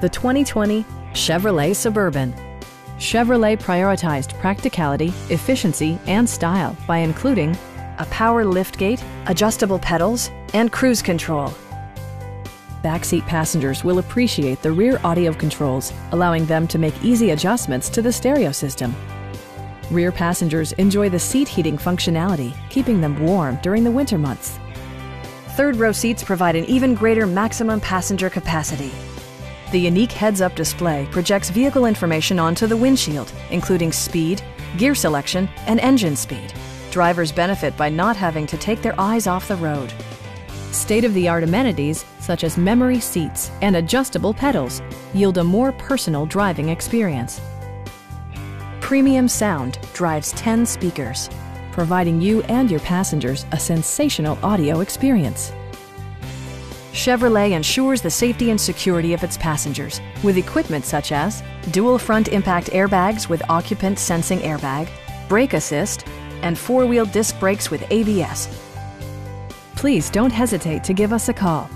the 2020 Chevrolet Suburban. Chevrolet prioritized practicality, efficiency, and style by including a power liftgate, adjustable pedals, and cruise control. Backseat passengers will appreciate the rear audio controls, allowing them to make easy adjustments to the stereo system. Rear passengers enjoy the seat heating functionality, keeping them warm during the winter months. Third row seats provide an even greater maximum passenger capacity. The unique heads-up display projects vehicle information onto the windshield, including speed, gear selection, and engine speed. Drivers benefit by not having to take their eyes off the road. State-of-the-art amenities, such as memory seats and adjustable pedals, yield a more personal driving experience. Premium sound drives 10 speakers, providing you and your passengers a sensational audio experience. Chevrolet ensures the safety and security of its passengers with equipment such as dual front impact airbags with occupant sensing airbag, brake assist, and four-wheel disc brakes with ABS. Please don't hesitate to give us a call